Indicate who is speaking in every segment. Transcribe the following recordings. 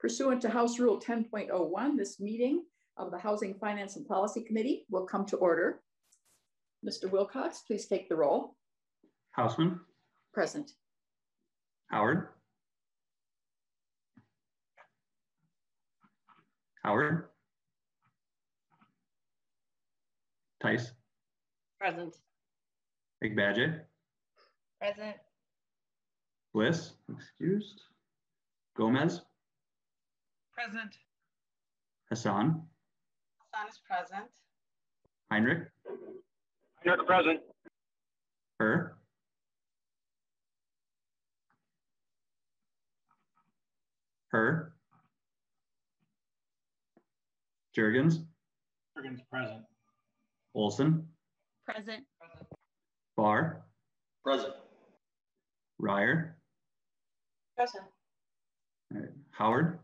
Speaker 1: Pursuant to House Rule 10.01, this meeting of the Housing Finance and Policy Committee will come to order. Mr. Wilcox, please take the roll.
Speaker 2: Hausman.
Speaker 1: Present.
Speaker 2: Howard. Howard. Theis.
Speaker 3: Present.
Speaker 2: Agbaje.
Speaker 3: Present.
Speaker 2: Bliss, excused. Gomez.
Speaker 3: Present.
Speaker 2: Hassan.
Speaker 3: Hassan is present.
Speaker 2: Heinrich.
Speaker 4: Heinrich present.
Speaker 2: Her. Her. Jurgens.
Speaker 4: Jurgens present.
Speaker 2: Olson.
Speaker 3: Present.
Speaker 2: Barr.
Speaker 4: Present.
Speaker 2: Reyer.
Speaker 3: Present.
Speaker 2: Howard.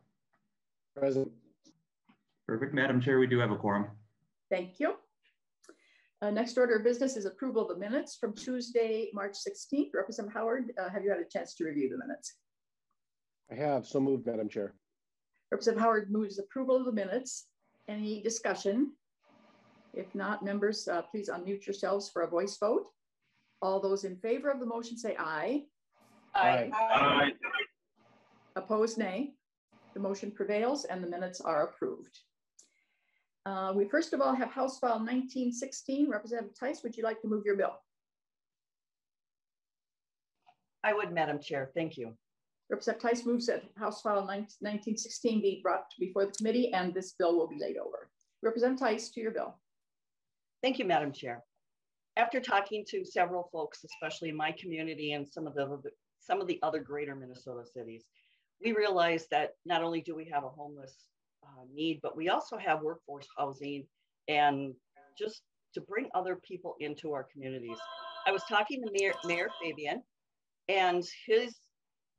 Speaker 4: Present.
Speaker 2: Perfect. Madam Chair, we do have a quorum.
Speaker 1: Thank you. Uh, next order of business is approval of the minutes from Tuesday, March 16th. Representative Howard, uh, have you had a chance to review the minutes?
Speaker 4: I have. So moved, Madam Chair.
Speaker 1: Representative Howard moves approval of the minutes. Any discussion? If not, members, uh, please unmute yourselves for a voice vote. All those in favor of the motion say aye.
Speaker 4: Aye. Aye. aye.
Speaker 1: Opposed, nay. The motion prevails and the minutes are approved. Uh, we first of all have House File 1916. Representative Theis, would you like to move your bill?
Speaker 3: I would, Madam Chair. Thank you.
Speaker 1: Representative Theis moves that House File 1916 be brought before the committee and this bill will be laid over. Representative Theis, to your bill.
Speaker 3: Thank you, Madam Chair. After talking to several folks, especially in my community and some of the some of the other greater Minnesota cities, we realized that not only do we have a homeless uh, need, but we also have workforce housing and just to bring other people into our communities. I was talking to Mayor, Mayor Fabian and his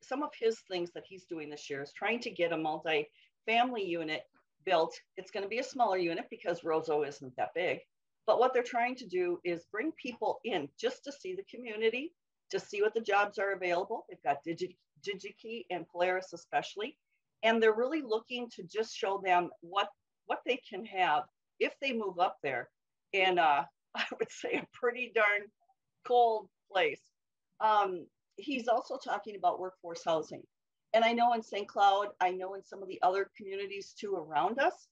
Speaker 3: some of his things that he's doing this year is trying to get a multi-family unit built. It's going to be a smaller unit because Roseau isn't that big. But what they're trying to do is bring people in just to see the community, to see what the jobs are available. They've got Digi, DigiKey and Polaris especially, and they're really looking to just show them what what they can have if they move up there. And uh, I would say a pretty darn cold place. Um, he's also talking about workforce housing. And I know in St. Cloud, I know in some of the other communities too around us,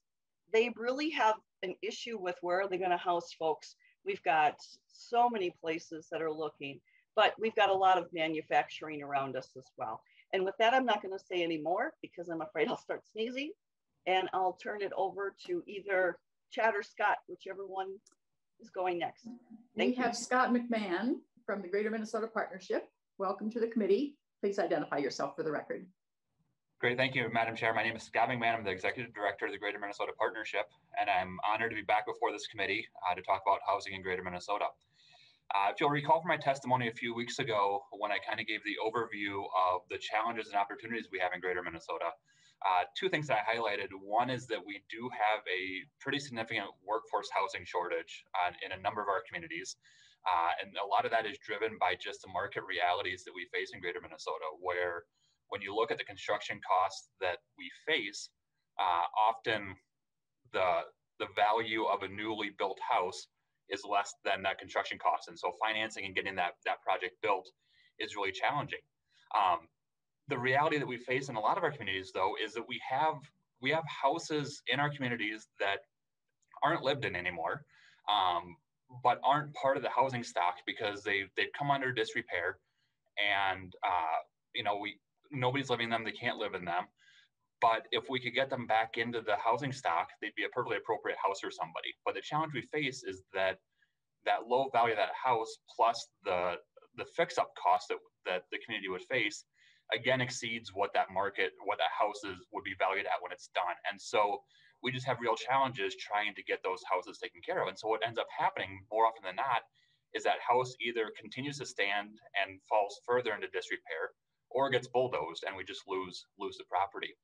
Speaker 3: they really have an issue with where are they going to house folks. We've got so many places that are looking, but we've got a lot of manufacturing around us as well. And with that, I'm not going to say any more because I'm afraid I'll start sneezing. And I'll turn it over to either Chad or Scott, whichever one is going next.
Speaker 1: Thank we you. have Scott McMahon from the Greater Minnesota Partnership. Welcome to the committee. Please identify yourself for the record.
Speaker 5: Great, thank you, Madam Chair. My name is Scott McMahon. I'm the Executive Director of the Greater Minnesota Partnership, and I'm honored to be back before this committee uh, to talk about housing in Greater Minnesota. Uh, if you'll recall from my testimony a few weeks ago, when I kind of gave the overview of the challenges and opportunities we have in Greater Minnesota, uh, two things that I highlighted. One is that we do have a pretty significant workforce housing shortage uh, in a number of our communities. Uh, and a lot of that is driven by just the market realities that we face in Greater Minnesota, where when you look at the construction costs that we face, uh, often the the value of a newly built house is less than that construction cost, and so financing and getting that that project built is really challenging. Um, the reality that we face in a lot of our communities, though, is that we have we have houses in our communities that aren't lived in anymore. Um, but aren't part of the housing stock because they they've come under disrepair, and uh, you know we nobody's living in them. They can't live in them. But if we could get them back into the housing stock, they'd be a perfectly appropriate house for somebody. But the challenge we face is that that low value of that house plus the the fix up cost that, that the community would face again exceeds what that market what that houses would be valued at when it's done and so we just have real challenges trying to get those houses taken care of. And so what ends up happening more often than not is that house either continues to stand and falls further into disrepair or gets bulldozed and we just lose lose the property.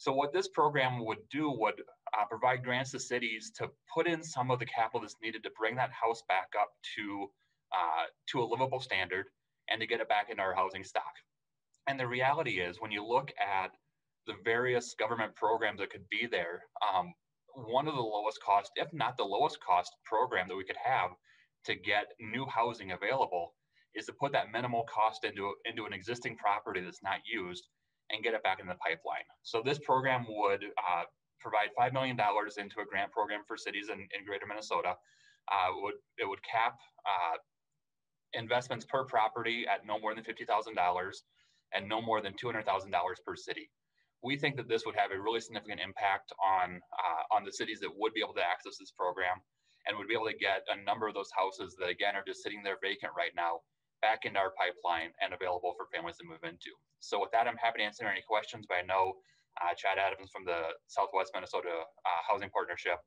Speaker 5: So what this program would do would uh, provide grants to cities to put in some of the capital that's needed to bring that house back up to uh, to a livable standard and to get it back into our housing stock. And the reality is when you look at the various government programs that could be there, um, one of the lowest cost, if not the lowest cost program that we could have to get new housing available is to put that minimal cost into, into an existing property that's not used and get it back in the pipeline. So this program would uh, provide $5 million into a grant program for cities in, in greater Minnesota. Uh, would, it would cap uh, investments per property at no more than $50,000 and no more than $200,000 per city. We think that this would have a really significant impact on, uh, on the cities that would be able to access this program and would be able to get a number of those houses that again are just sitting there vacant right now back into our pipeline and available for families to move into. So with that, I'm happy to answer any questions, but I know uh, Chad Adams from the Southwest Minnesota uh, Housing Partnership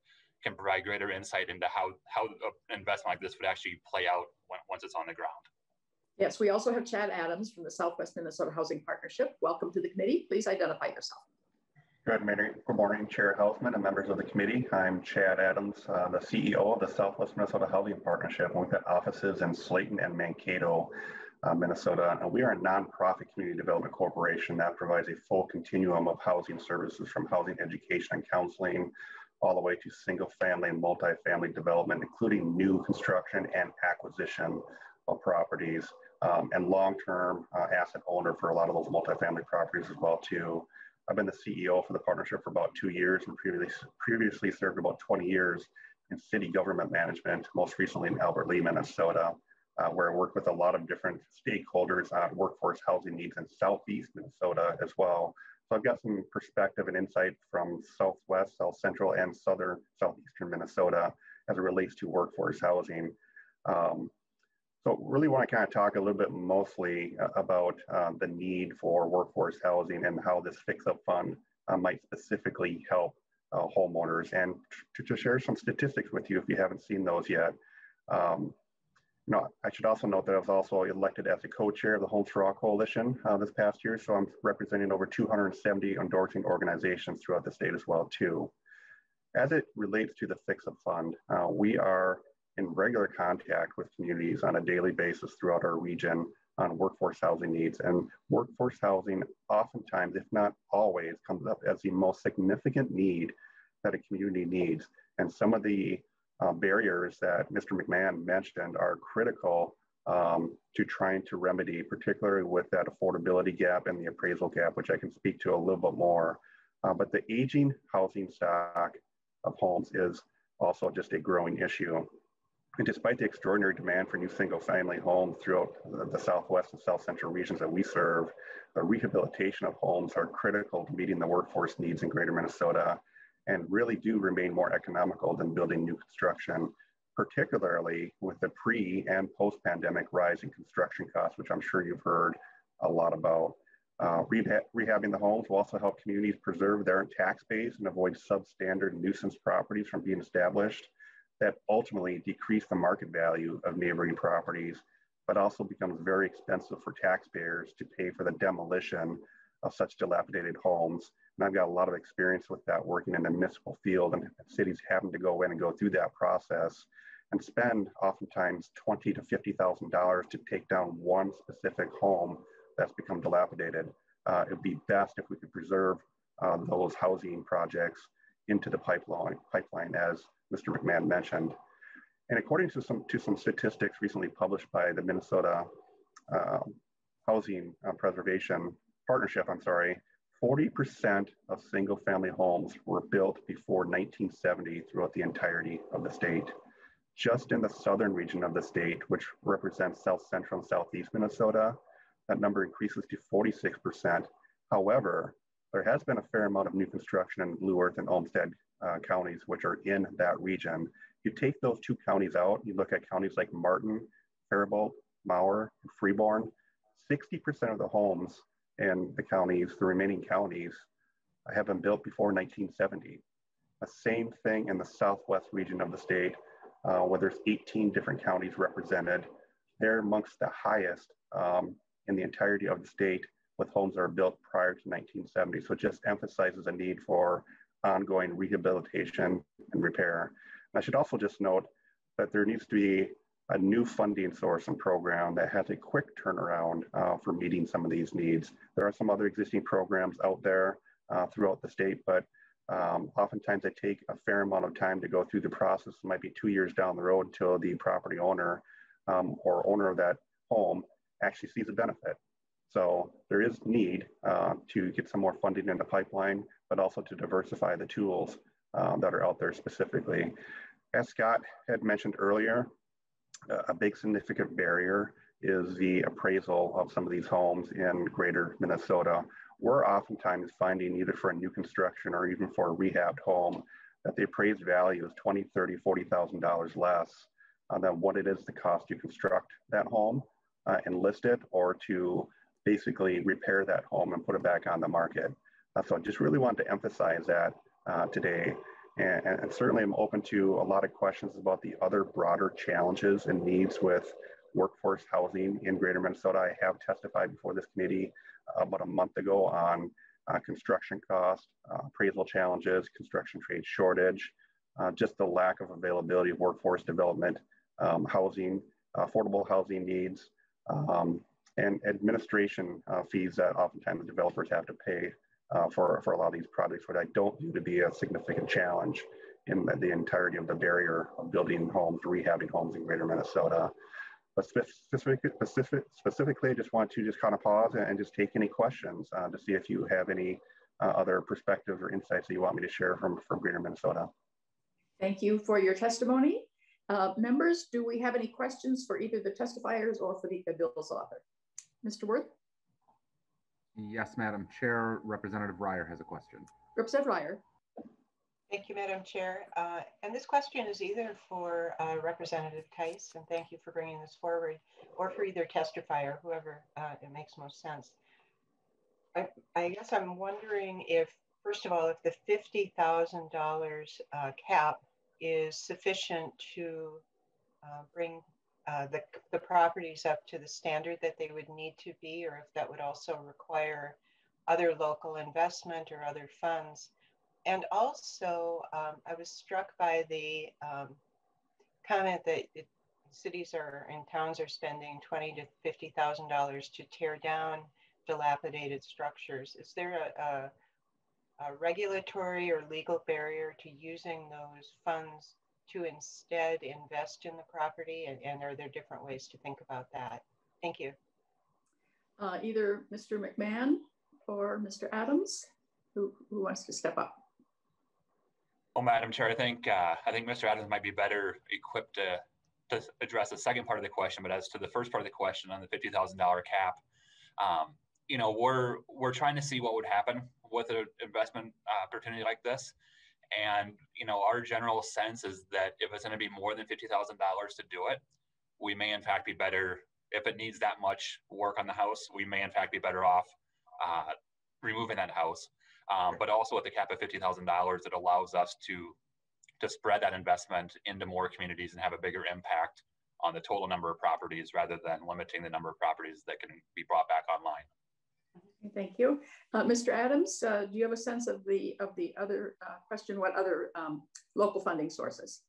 Speaker 5: can provide greater insight into how, how an investment like this would actually play out when, once it's on the ground.
Speaker 1: Yes, we also have Chad Adams from the Southwest Minnesota Housing Partnership. Welcome to the committee. Please identify yourself.
Speaker 6: Good morning, good morning, Chair Hausman and members of the committee. I'm Chad Adams, uh, the CEO of the Southwest Minnesota Housing Partnership. We've got offices in Slayton and Mankato, uh, Minnesota, and we are a nonprofit community development corporation that provides a full continuum of housing services from housing education and counseling all the way to single family and multifamily development, including new construction and acquisition of properties um, and long-term uh, asset owner for a lot of those multifamily properties as well too. I've been the CEO for the partnership for about two years and previously, previously served about 20 years in city government management, most recently in Albert Lea, Minnesota, uh, where I worked with a lot of different stakeholders on workforce housing needs in Southeast Minnesota as well, so I've got some perspective and insight from Southwest, South Central, and Southern, Southeastern Minnesota as it relates to workforce housing. Um, so really want to kind of talk a little bit mostly uh, about uh, the need for workforce housing and how this fix-up fund uh, might specifically help uh, homeowners and to, to, share some statistics with you if you haven't seen those yet. Um, you know, I should also note that I was also elected as a co-chair of the Homes for All Coalition uh, this past year. So I'm representing over 270 endorsing organizations throughout the state as well too. As it relates to the Fix-Up Fund, uh, we are in regular contact with communities on a daily basis throughout our region on workforce housing needs. And workforce housing oftentimes, if not always, comes up as the most significant need that a community needs. And some of the uh, barriers that Mr. McMahon mentioned are critical um, to trying to remedy, particularly with that affordability gap and the appraisal gap, which I can speak to a little bit more. Uh, but the aging housing stock of homes is also just a growing issue. And despite the extraordinary demand for new single family homes throughout the, Southwest and South Central regions that we serve, the rehabilitation of homes are critical to meeting the workforce needs in greater Minnesota and really do remain more economical than building new construction, particularly with the pre and post pandemic rise in construction costs, which I'm sure you've heard a lot about. Uh, rehab, rehabbing the homes will also help communities preserve their tax base and avoid substandard nuisance properties from being established that ultimately decrease the market value of neighboring properties, but also becomes very expensive for taxpayers to pay for the demolition of such dilapidated homes and I've got a lot of experience with that working in the municipal field and cities having to go in and go through that process and spend oftentimes twenty to fifty thousand dollars to take down one specific home that's become dilapidated. Uh, it'd be best if we could preserve uh, those housing projects into the pipeline, pipeline, as Mr. McMahon mentioned. And according to some to some statistics recently published by the Minnesota uh, Housing uh, Preservation Partnership, I'm sorry, 40% of single family homes were built before 1970 throughout the entirety of the state. Just in the southern region of the state, which represents South Central and Southeast Minnesota, that number increases to 46%. However, there has been a fair amount of new construction in Blue Earth and Olmsted uh, counties, which are in that region. You take those two counties out, you look at counties like Martin, Faribault, Mower, Freeborn, 60% of the homes in the counties, the remaining counties, have been built before 1970. The same thing in the southwest region of the state, uh, where there's 18 different counties represented. They're amongst the highest um, in the entirety of the state with homes that are built prior to 1970. So it just emphasizes a need for ongoing rehabilitation and repair. And I should also just note that there needs to be a new funding source and program that has a quick turnaround uh, for meeting some of these needs. There are some other existing programs out there uh, throughout the state, but um, oftentimes they take a fair amount of time to go through the process. It might be two years down the road until the property owner um, or owner of that home actually sees a benefit. So there is need uh, to get some more funding in the pipeline, but also to diversify the tools um, that are out there specifically. As Scott had mentioned earlier, a big significant barrier is the appraisal of some of these homes in greater Minnesota. We're oftentimes finding either for a new construction or even for a rehabbed home that the appraised value is 20, 30, $40,000 less uh, than what it is to cost to construct that home uh, and list it or to basically repair that home and put it back on the market. Uh, so I just really wanted to emphasize that uh, today. And, and, certainly I'm open to a lot of questions about the other broader challenges and needs with workforce housing in greater Minnesota. I have testified before this committee about a month ago on uh, construction cost, uh, appraisal challenges, construction trade shortage, uh, just the lack of availability of workforce development, um, housing, affordable housing needs, um, and administration uh, fees that oftentimes developers have to pay uh, for, for a lot of these projects, which I don't view to be a significant challenge in the, entirety of the barrier of building homes, rehabbing homes in greater Minnesota. But specific, specific, specifically, I just want to just kind of pause and just take any questions uh, to see if you have any uh, other perspectives or insights that you want me to share from, from greater Minnesota.
Speaker 1: Thank you for your testimony. Uh, members, do we have any questions for either the testifiers or for the bill's author? Mr. Worth?
Speaker 7: Yes, Madam Chair. Representative Reyer has a question.
Speaker 1: Representative Reyer.
Speaker 8: Thank you, Madam Chair. Uh, and this question is either for uh, Representative Theis, and thank you for bringing this forward, or for either testifier, whoever uh, it makes most sense. I, I, guess I'm wondering if, first of all, if the $50,000 uh, cap is sufficient to uh, bring uh, the, the properties up to the standard that they would need to be, or if that would also require other local investment or other funds. And also, um, I was struck by the um, comment that it, cities are and towns are spending twenty to fifty thousand dollars to tear down dilapidated structures. Is there a, a, a regulatory or legal barrier to using those funds to instead invest in the property? And, and are there different ways to think about that? Thank you.
Speaker 1: Uh, either Mr. McMahon or Mr. Adams, who, who wants to step up?
Speaker 5: Well, Madam Chair, I think uh, I think Mr. Adams might be better equipped to, to address the second part of the question. But as to the first part of the question on the fifty thousand dollar cap, um, you know, we're we're trying to see what would happen with an investment uh, opportunity like this. And you know, our general sense is that if it's going to be more than fifty thousand dollars to do it, we may in fact be better. If it needs that much work on the house, we may in fact be better off uh, removing that house. Um, but also with the cap of fifty thousand dollars, it allows us to to spread that investment into more communities and have a bigger impact on the total number of properties rather than limiting the number of properties that can be brought back online.
Speaker 1: Thank you. Uh, Mr. Adams, uh, do you have a sense of the of the other uh, question? What other um, local funding sources?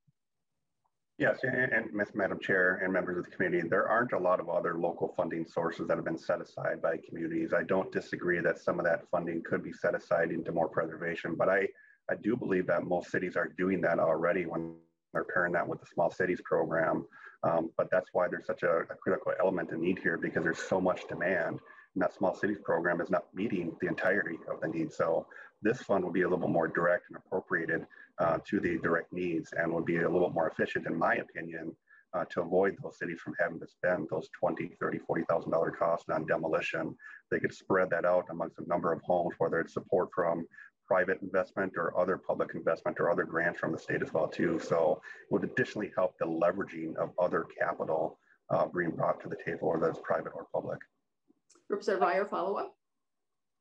Speaker 6: Yes, and, and Madam Chair and members of the committee, there aren't a lot of other local funding sources that have been set aside by communities. I don't disagree that some of that funding could be set aside into more preservation, but I, I do believe that most cities are doing that already when they're pairing that with the small cities program. Um, but that's why there's such a, a critical element to need here because there's so much demand and that small cities program is not meeting the entirety of the needs. So this fund will be a little bit more direct and appropriated uh, to the direct needs and would be a little bit more efficient, in my opinion, uh, to avoid those cities from having to spend those 20, 30, $40,000 costs on demolition. They could spread that out amongst a number of homes, whether it's support from private investment or other public investment or other grants from the state as well too. So it would additionally help the leveraging of other capital uh, being brought to the table, whether it's private or public.
Speaker 1: Representative Reyer, follow up.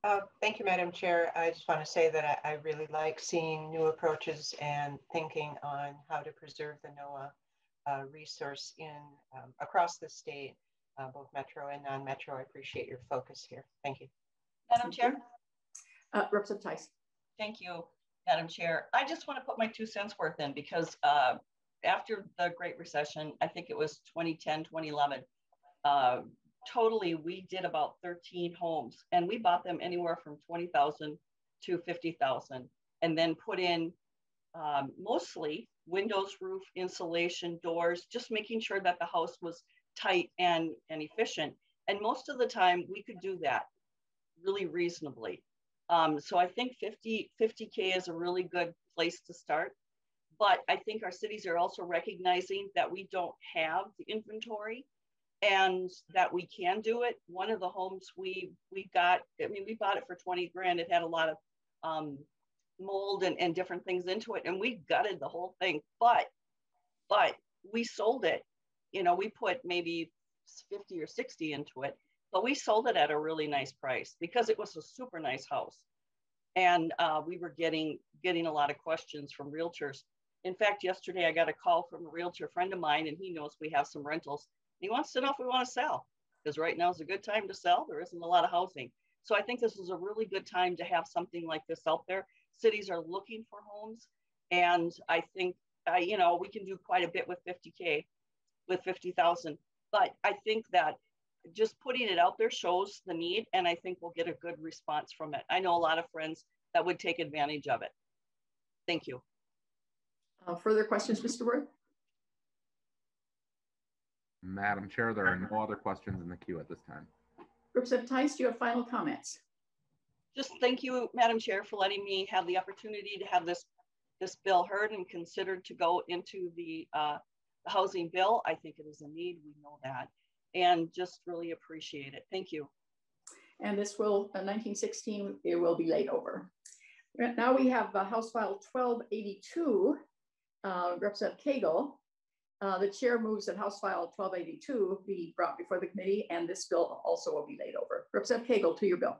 Speaker 8: Uh, thank you, Madam Chair. I just want to say that I, I, really like seeing new approaches and thinking on how to preserve the NOAH uh, resource in um, across the state, uh, both metro and non-metro. I appreciate your focus here. Thank you.
Speaker 3: Madam Chair.
Speaker 1: Uh, Representative Theis.
Speaker 3: Thank you, Madam Chair. I just want to put my two cents worth in because uh, after the Great Recession, I think it was 2010, 2011, totally we did about 13 homes and we bought them anywhere from 20,000 to 50,000 and then put in um, mostly windows, roof, insulation, doors, just making sure that the house was tight and, and efficient. And most of the time we could do that really reasonably. Um, so I think 50, 50K is a really good place to start. But I think our cities are also recognizing that we don't have the inventory and that we can do it. One of the homes we we got, I mean, we bought it for 20 grand. It had a lot of um, mold and, and different things into it. And we gutted the whole thing, but, but we sold it. You know, we put maybe 50 or 60 into it, but we sold it at a really nice price because it was a super nice house. And uh, we were getting, getting a lot of questions from realtors. In fact, yesterday I got a call from a realtor friend of mine and he knows we have some rentals. He wants to know if we want to sell because right now is a good time to sell. There isn't a lot of housing. So I think this is a really good time to have something like this out there cities are looking for homes. And I think, uh, you know, we can do quite a bit with 50K, with 50,000. But I think that just putting it out there shows the need. And I think we'll get a good response from it. I know a lot of friends that would take advantage of it. Thank you.
Speaker 1: Uh, further questions, Mr. Worth?
Speaker 7: Madam Chair, there are no other questions in the queue at this time.
Speaker 1: Representative Theis, do you have final comments?
Speaker 3: just thank you, Madam Chair, for letting me have the opportunity to have this this bill heard and considered to go into the, uh, the housing bill. I think it is a need. We know that, and just really appreciate it. Thank you.
Speaker 1: And this will, uh, 1916, it will be laid over. Now we have uh, House File 1282, uh, Representative Koegel. Uh, the chair moves that House File 1282 be brought before the committee, and this bill also will be laid over. Representative Koegel, to your bill.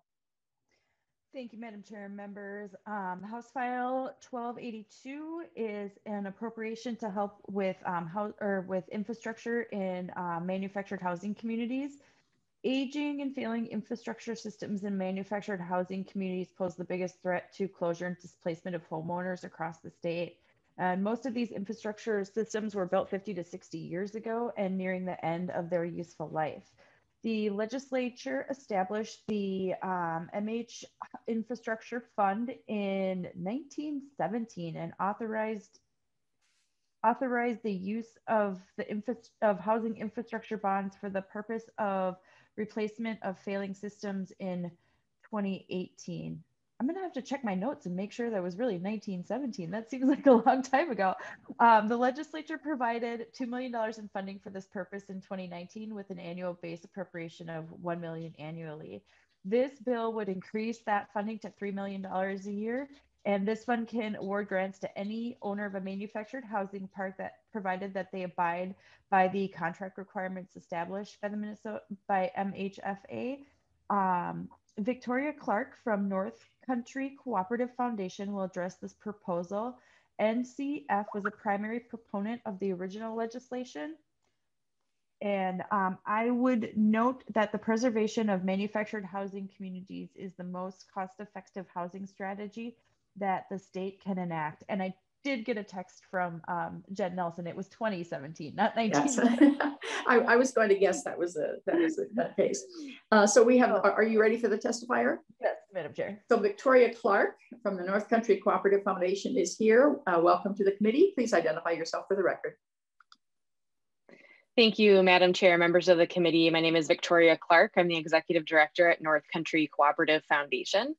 Speaker 9: Thank you, Madam Chair and members. Um, House File 1282 is an appropriation to help with um, how, or with infrastructure in uh, manufactured housing communities. Aging and failing infrastructure systems in manufactured housing communities pose the biggest threat to closure and displacement of homeowners across the state. And most of these infrastructure systems were built 50 to 60 years ago and nearing the end of their useful life the legislature established the um, MH Infrastructure Fund in 1917 and authorized authorized the use of the infra- of housing infrastructure bonds for the purpose of replacement of failing systems in 2018. I'm gonna have to check my notes and make sure that was really 1917. That seems like a long time ago. Um, the legislature provided $2 million in funding for this purpose in 2019 with an annual base appropriation of 1 million annually. This bill would increase that funding to $3 million a year. And this fund can award grants to any owner of a manufactured housing park that provided that they abide by the contract requirements established by the Minnesota by MHFA. Um, Victoria Clark from North Country Cooperative Foundation will address this proposal. NCF was a primary proponent of the original legislation. And um, I would note that the preservation of manufactured housing communities is the most cost effective housing strategy that the state can enact. And I did get a text from um, Jen Nelson. It was 2017, not 19. Yes.
Speaker 1: I, I, was going to guess that was a, that was a, that case. Uh, so we have, are, are, you ready for the testifier?
Speaker 9: Yes, Madam Chair.
Speaker 1: So Victoria Clark from the North Country Cooperative Foundation is here. Uh, welcome to the committee. Please identify yourself for the record.
Speaker 10: Thank you, Madam Chair, members of the committee. My name is Victoria Clark. I'm the Executive Director at North Country Cooperative Foundation.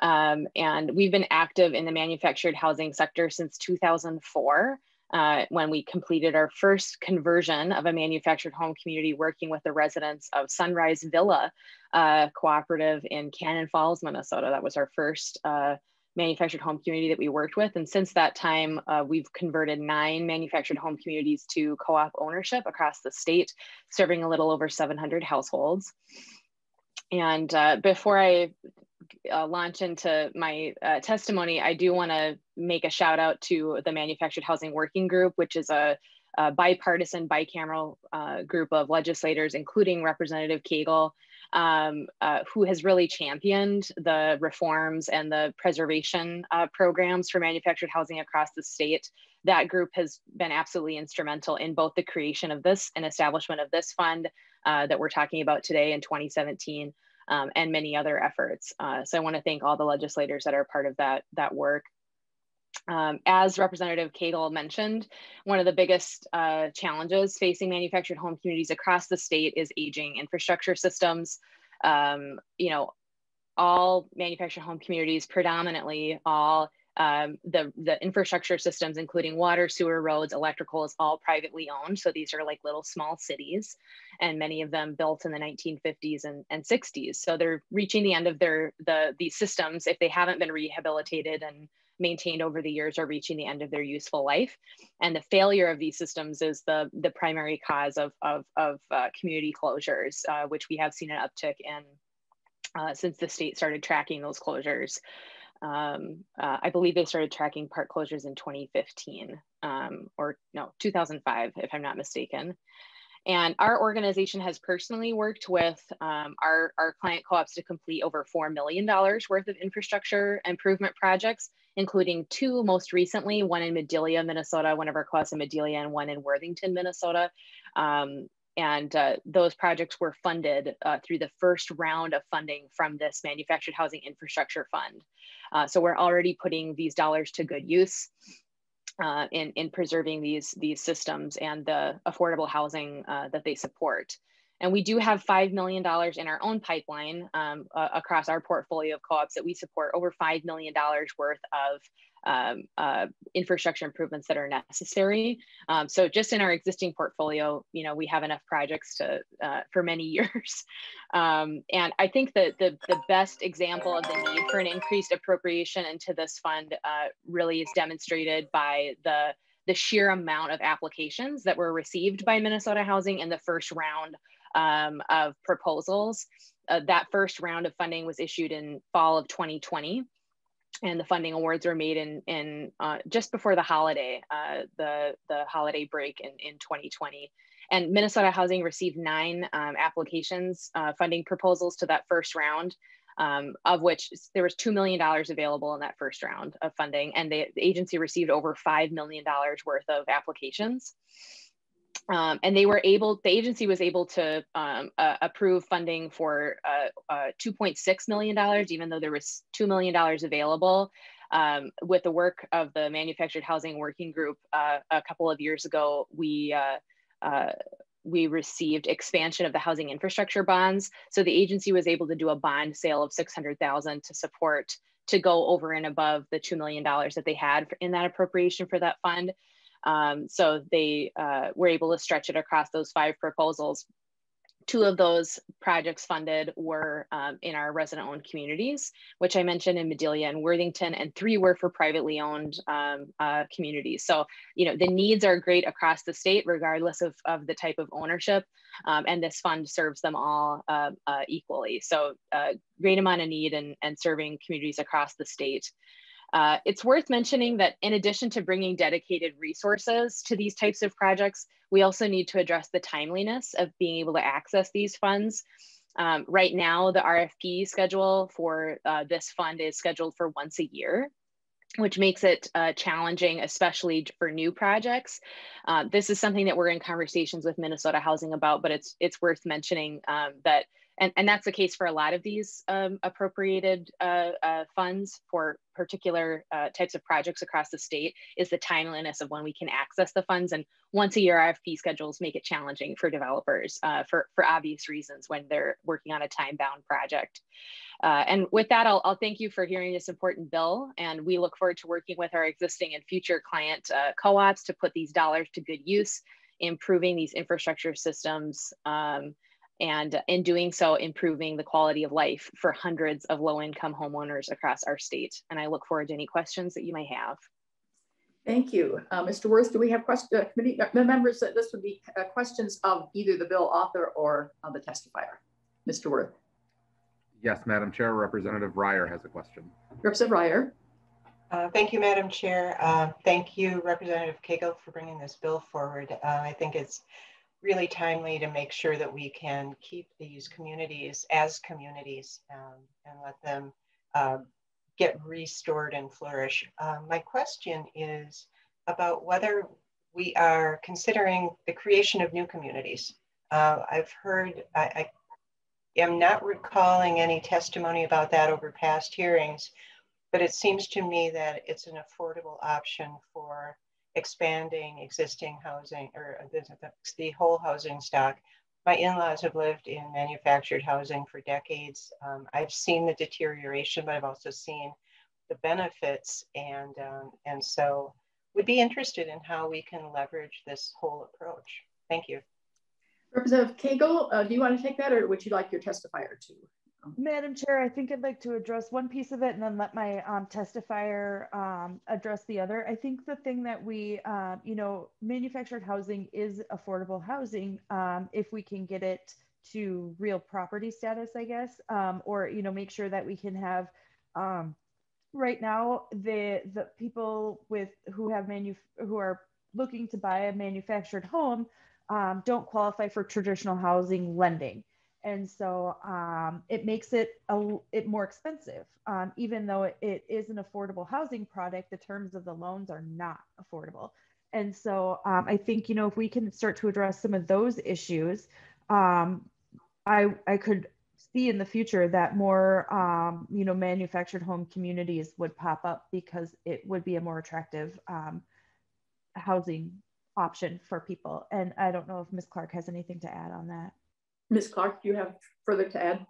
Speaker 10: Um, and we've been active in the manufactured housing sector since 2004. Uh, when we completed our first conversion of a manufactured home community working with the residents of Sunrise Villa uh, Cooperative in Cannon Falls, Minnesota. That was our first uh, manufactured home community that we worked with. And since that time, uh, we've converted nine manufactured home communities to co-op ownership across the state, serving a little over 700 households. And uh, before I uh, launch into my uh, testimony, I do want to make a shout out to the Manufactured Housing Working Group, which is a, a bipartisan, bicameral uh, group of legislators, including Representative Koegel, um, uh, who has really championed the reforms and the preservation uh, programs for manufactured housing across the state. That group has been absolutely instrumental in both the creation of this and establishment of this fund uh, that we're talking about today in 2017, um, and many other efforts. Uh, so I want to thank all the legislators that are part of that, that work. Um, as Representative Koegel mentioned, one of the biggest uh, challenges facing manufactured home communities across the state is aging infrastructure systems. Um, you know, all manufactured home communities, predominantly all um, the, the infrastructure systems, including water, sewer, roads, electrical, is all privately owned. So these are like little small cities, and many of them built in the 1950s and, and 60s. So they're reaching the end of their the these systems if they haven't been rehabilitated and maintained over the years are reaching the end of their useful life. And the failure of these systems is the, the primary cause of, of, of uh, community closures, uh, which we have seen an uptick in uh, since the state started tracking those closures. Um, uh, I believe they started tracking park closures in 2015 um, or no, 2005, if I'm not mistaken. And our organization has personally worked with um, our, our client co-ops to complete over $4 million worth of infrastructure improvement projects, including two most recently, one in Madelia, Minnesota, one of our co-ops in Madelia and one in Worthington, Minnesota. Um, and uh, those projects were funded uh, through the first round of funding from this Manufactured Housing Infrastructure Fund. Uh, so we're already putting these dollars to good use uh, in, in preserving these, these systems and the affordable housing uh, that they support. And we do have $5 million in our own pipeline um, across our portfolio of co-ops that we support over $5 million worth of um, uh, infrastructure improvements that are necessary. Um, so just in our existing portfolio, you know, we have enough projects to uh, for many years. Um, and I think that the, the best example of the need for an increased appropriation into this fund uh, really is demonstrated by the the sheer amount of applications that were received by Minnesota Housing in the first round um, of proposals. Uh, that first round of funding was issued in fall of 2020 and the funding awards were made in in uh, just before the holiday, uh, the the holiday break in in 2020. And Minnesota Housing received nine um, applications, uh, funding proposals to that first round, um, of which there was two million dollars available in that first round of funding, and the, the agency received over five million dollars worth of applications. Um, and they were able, the agency was able to um, uh, approve funding for uh, uh, $2.6 million, even though there was $2 million available. Um, with the work of the Manufactured Housing Working Group uh, a couple of years ago, we uh, uh, we received expansion of the housing infrastructure bonds. So the agency was able to do a bond sale of 600,000 to support to go over and above the $2 million that they had in that appropriation for that fund. Um, so they uh, were able to stretch it across those five proposals. Two of those projects funded were um, in our resident owned communities, which I mentioned in Madelia and Worthington, and three were for privately owned um, uh, communities. So, you know, the needs are great across the state, regardless of, of the type of ownership. Um, and this fund serves them all uh, uh equally. So, uh, great amount of need and, and serving communities across the state. Uh, it's worth mentioning that in addition to bringing dedicated resources to these types of projects, we also need to address the timeliness of being able to access these funds. Um, right now, the RFP schedule for uh, this fund is scheduled for once a year which makes it uh, challenging, especially for new projects. Uh, this is something that we're in conversations with Minnesota Housing about, but it's it's worth mentioning um, that and, and that's the case for a lot of these um, appropriated uh, uh, funds for particular uh, types of projects across the state is the timeliness of when we can access the funds and once a year RFP schedules make it challenging for developers uh, for, for obvious reasons when they're working on a time bound project. Uh, and with that, I'll, I'll, thank you for hearing this important bill and we look forward to working with our existing and future client uh, co-ops to put these dollars to good use, improving these infrastructure systems um, and in doing so, improving the quality of life for hundreds of low income homeowners across our state. And I look forward to any questions that you may have.
Speaker 1: Thank you. Uh, Mr. Worth, do we have question, uh, committee uh, members that this would be uh, questions of either the bill author or the testifier? Mr. Worth.
Speaker 7: Yes, Madam Chair, Representative Reyer has a question.
Speaker 1: Representative Reyer.
Speaker 8: Uh, thank you, Madam Chair. Uh, thank you, Representative Koegel, for bringing this bill forward. Uh, I think it's really timely to make sure that we can keep these communities as communities um, and let them uh, get restored and flourish. Uh, my question is about whether we are considering the creation of new communities. Uh, I've heard, I, I, am not recalling any testimony about that over past hearings, but it seems to me that it's an affordable option for expanding existing housing or the, the, the whole housing stock. My in-laws have lived in manufactured housing for decades. Um, I've seen the deterioration, but I've also seen the benefits. And, um, and so would be interested in how we can leverage this whole approach. Thank you.
Speaker 1: Representative Koegel, uh, do you want to take that or would you like your testifier to?
Speaker 9: Madam Chair, I think I'd like to address one piece of it and then let my um, testifier um, address the other. I think the thing that we, uh, you know, manufactured housing is affordable housing um, if we can get it to real property status, I guess, um, or, you know, make sure that we can have, um, right now, the, the people with who have manu who are looking to buy a manufactured home don't qualify for traditional housing lending and so um, it makes it a, it more expensive. Um, even though it, it is an affordable housing product, the terms of the loans are not affordable. And so um, I think you know if we can start to address some of those issues, um, I I could see in the future that more um, you know manufactured home communities would pop up because it would be a more attractive um, housing option for people. And I don't know if Ms. Clark has anything to add on that.
Speaker 1: Ms. Clark, do you have further to add?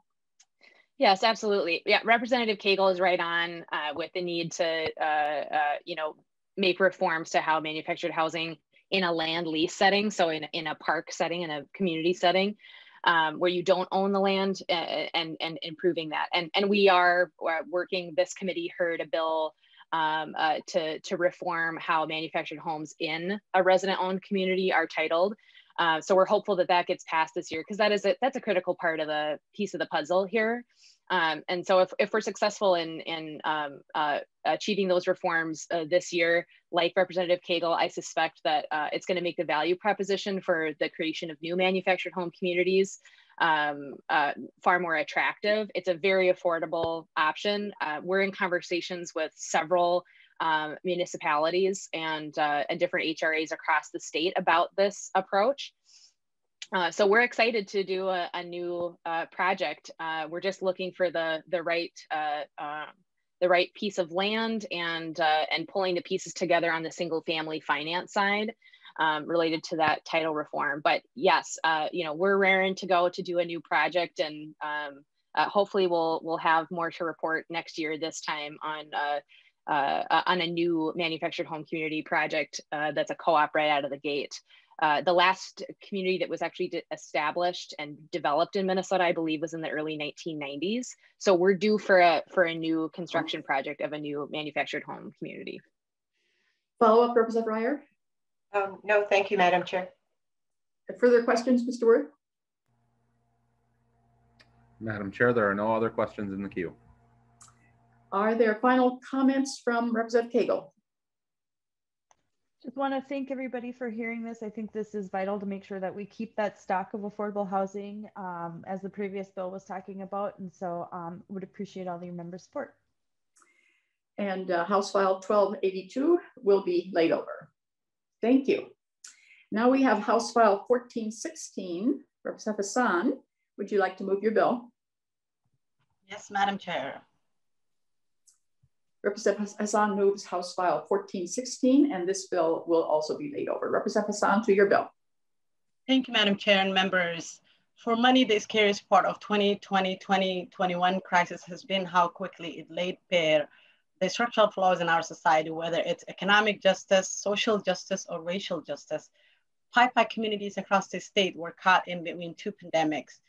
Speaker 10: Yes, absolutely. Yeah, Representative Koegel is right on uh, with the need to, uh, uh, you know, make reforms to how manufactured housing in a land lease setting, so in, in a park setting, in a community setting, um, where you don't own the land uh, and, and improving that. And, and we are working, this committee heard a bill um, uh, to, to reform how manufactured homes in a resident owned community are titled. Uh, so we're hopeful that that gets passed this year because that is a, that's a critical part of the piece of the puzzle here. Um, and so if, if we're successful in, in um, uh, achieving those reforms uh, this year, like Representative Koegel, I suspect that uh, it's going to make the value proposition for the creation of new manufactured home communities um, uh, far more attractive. It's a very affordable option. Uh, we're in conversations with several um, municipalities and, uh, and different HRAs across the state about this approach. Uh, so we're excited to do a, a new uh, project. Uh, we're just looking for the the right uh, um, the right piece of land and uh, and pulling the pieces together on the single family finance side um, related to that title reform. But yes, uh, you know we're raring to go to do a new project and um, hopefully we'll we'll have more to report next year this time on uh, uh, on a new manufactured home community project uh, that's a co-op right out of the gate. Uh, the last community that was actually established and developed in Minnesota, I believe, was in the early 1990s. So we're due for a for a new construction project of a new manufactured home community.
Speaker 1: Follow up, Representative Reyer?
Speaker 8: Um, no, thank you, Madam Chair.
Speaker 1: Further questions, Mr. Worth?
Speaker 7: Madam Chair, there are no other questions in the queue.
Speaker 1: Are there final comments from Representative Koegel?
Speaker 9: Just want to thank everybody for hearing this. I think this is vital to make sure that we keep that stock of affordable housing um, as the previous bill was talking about. And so um, would appreciate all your member support.
Speaker 1: And uh, House File 1282 will be laid over. Thank you. Now we have House File 1416. Representative Hassan, would you like to move your bill?
Speaker 11: Yes, Madam Chair.
Speaker 1: Representative Hassan moves House File 1416, and this bill will also be laid over. Representative Hassan, to your bill.
Speaker 11: Thank you, Madam Chair and members. For many, the scariest part of 2020-2021 crisis has been how quickly it laid bare the structural flaws in our society, whether it's economic justice, social justice, or racial justice. BIPOC communities across the state were caught in between two pandemics,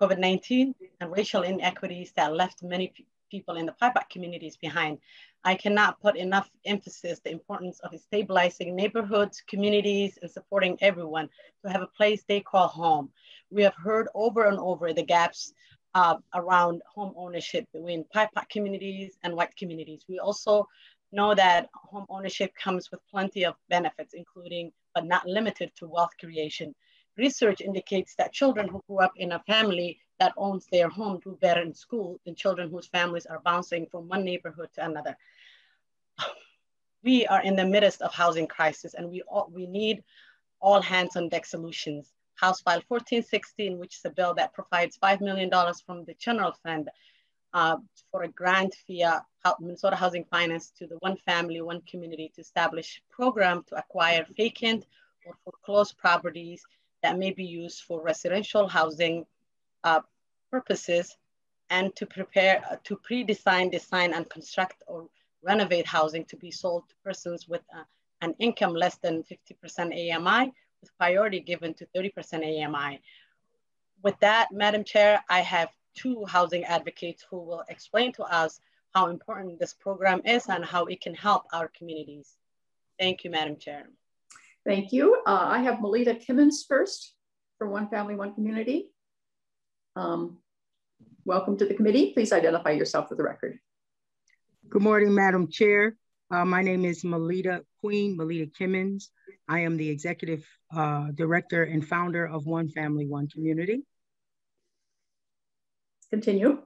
Speaker 11: COVID-19 and racial inequities that left many people in the BIPOC communities behind. I cannot put enough emphasis the importance of stabilizing neighborhoods, communities, and supporting everyone to have a place they call home. We have heard over and over the gaps uh, around home ownership between BIPOC communities and white communities. We also know that home ownership comes with plenty of benefits, including but not limited to wealth creation. Research indicates that children who grew up in a family that owns their home do better in school than children whose families are bouncing from one neighborhood to another. We are in the midst of housing crisis and we, all, we need all hands on deck solutions. House File 1416, which is a bill that provides $5 million from the general fund uh, for a grant via Minnesota Housing Finance to the One Family, One Community to establish program to acquire vacant or foreclosed properties that may be used for residential housing uh, purposes and to prepare uh, to pre-design, design and construct or renovate housing to be sold to persons with uh, an income less than 50% AMI with priority given to 30% AMI. With that, Madam Chair, I have two housing advocates who will explain to us how important this program is and how it can help our communities. Thank you, Madam Chair.
Speaker 1: Thank you. Uh, I have Melita Kimmins first for One Family, One Community. Um, welcome to the committee. Please identify yourself for the record.
Speaker 12: Good morning, Madam Chair. Uh, my name is Melita Queen, Melita Kimmins. I am the Executive uh, Director and founder of One Family, One Community.
Speaker 1: Continue.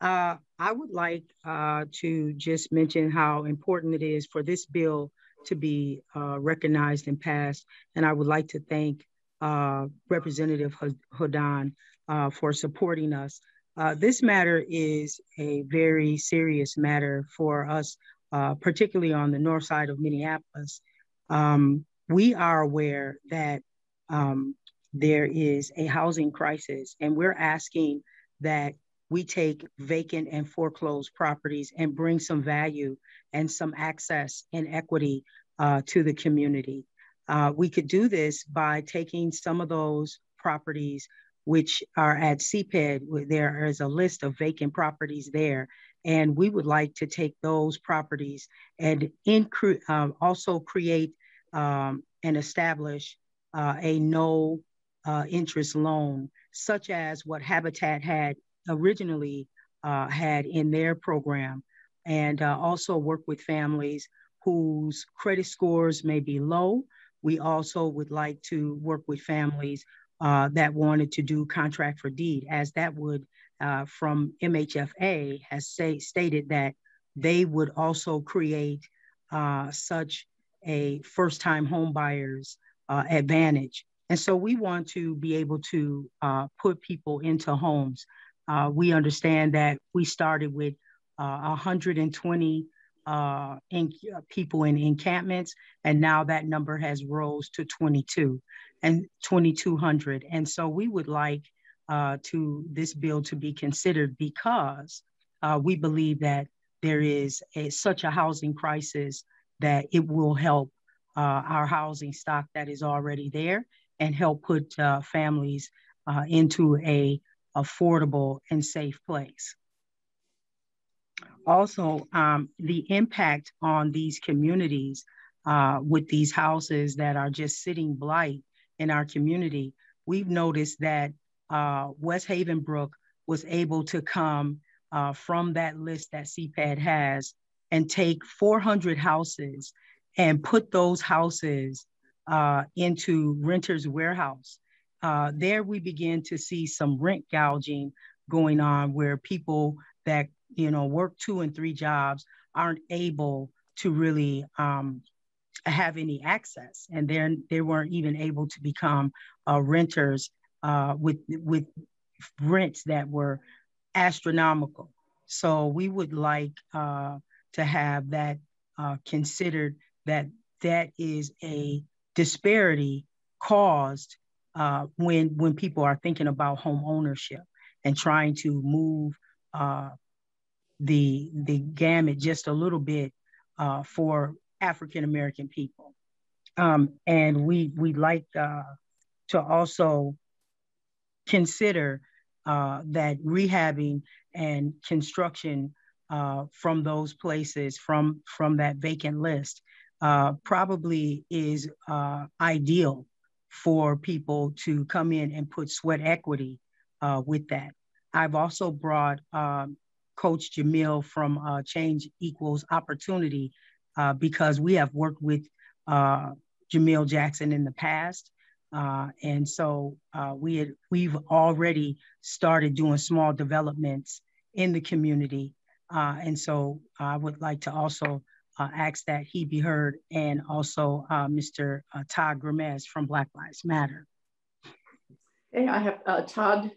Speaker 12: Uh, I would like uh, to just mention how important it is for this bill to be uh, recognized and passed. And I would like to thank uh, Representative Hodan uh, for supporting us. Uh, this matter is a very serious matter for us, uh, particularly on the north side of Minneapolis. Um, we are aware that um, there is a housing crisis, and we're asking that we take vacant and foreclosed properties and bring some value and some access and equity uh, to the community. Uh, we could do this by taking some of those properties which are at CPED. There is a list of vacant properties there. And we would like to take those properties and incre- um, also create um, and establish uh, a no uh, interest loan, such as what Habitat had originally uh, had in their program, and uh, also work with families whose credit scores may be low. We also would like to work with families uh, that wanted to do contract for deed, as that would, uh, from MHFA, has say, stated that they would also create uh, such a first time home buyers uh, advantage. And so we want to be able to uh, put people into homes. Uh, we understand that we started with 120 uh, in, uh, people in encampments, and now that number has rose to 22 and 2,200. And so we would like uh, to this bill to be considered because uh, we believe that there is a, such a housing crisis that it will help uh, our housing stock that is already there and help put uh, families into a affordable and safe place also um, the impact on these communities uh, with these houses that are just sitting blight in our community. We've noticed that uh, West Havenbrook was able to come uh, from that list that CPED has and take 400 houses and put those houses uh, into renters warehouse. Uh, there we begin to see some rent gouging going on where people that you know, work two and three jobs aren't able to really um, have any access, and then they weren't even able to become uh, renters uh, with with rents that were astronomical. So we would like uh, to have that uh, considered that that is a disparity caused uh, when when people are thinking about home ownership and trying to move uh, the the gamut just a little bit uh, for African American people, um, and we we like uh, to also consider uh, that rehabbing and construction uh, from those places from from that vacant list uh, probably is uh, ideal for people to come in and put sweat equity with that. I've also brought um, Coach Jamil from uh, Change Equals Opportunity uh, because we have worked with uh, Jamil Jackson in the past. Uh, and so uh, we had, we've already started doing small developments in the community. Uh, and so I would like to also ask that he be heard and also Mr. Todd Gramez from Black Lives Matter.
Speaker 1: Okay, I have Todd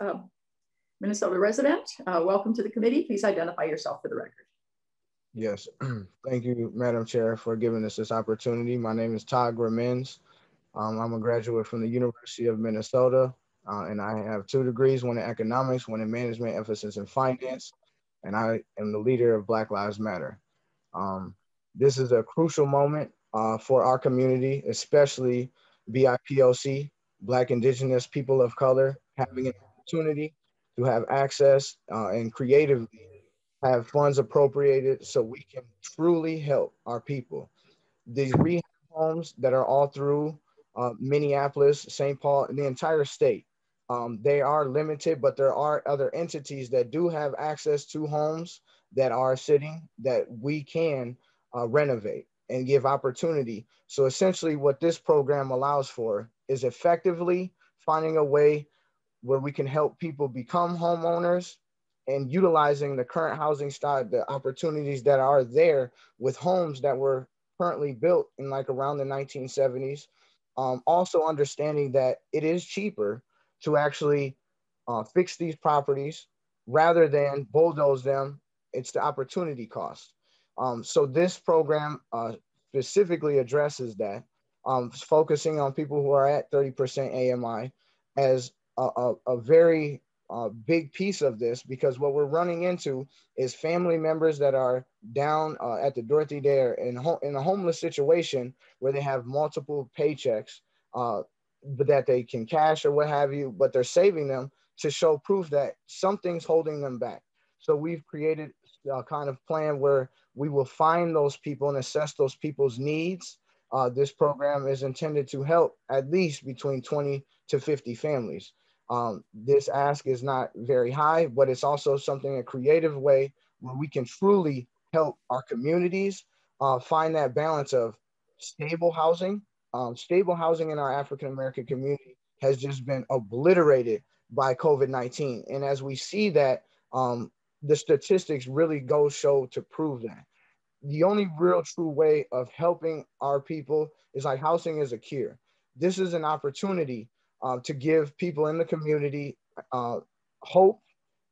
Speaker 1: uh, Minnesota resident. Uh, welcome to the committee. Please identify yourself for the record.
Speaker 13: Yes, thank you, Madam Chair, for giving us this opportunity. My name is Todd Grammons. Um, I'm a graduate from the University of Minnesota, uh, and I have two degrees, one in economics, one in management, emphasis in finance, and I am the leader of Black Lives Matter. Um, this is a crucial moment uh, for our community, especially BIPOC, Black, Indigenous, people of color, having an opportunity to have access uh, and creatively have funds appropriated so we can truly help our people. These rehab homes that are all through uh, Minneapolis, St. Paul, and the entire state, um, they are limited, but there are other entities that do have access to homes that are sitting that we can uh, renovate and give opportunity. So essentially what this program allows for is effectively finding a way where we can help people become homeowners and utilizing the current housing stock, the opportunities that are there with homes that were currently built in like around the 1970s. Um, also understanding that it is cheaper to actually uh, fix these properties rather than bulldoze them. It's the opportunity cost. Um, so this program uh, specifically addresses that, um, focusing on people who are at 30% AMI as a, a, a very uh, big piece of this because what we're running into is family members that are down uh, at the Dorothy Day in, ho- in a homeless situation where they have multiple paychecks uh, that they can cash or what have you, but they're saving them to show proof that something's holding them back. So we've created a kind of plan where we will find those people and assess those people's needs. Uh, this program is intended to help at least between 20 to 50 families. Um, this ask is not very high, but it's also something a creative way where we can truly help our communities uh, find that balance of stable housing. Um, stable housing in our African American community has just been obliterated by COVID 19. And as we see that, um, the statistics really go show to prove that. The only real true way of helping our people is like housing is a cure. This is an opportunity uh, to give people in the community uh, hope